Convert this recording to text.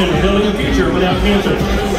and building a future without cancer.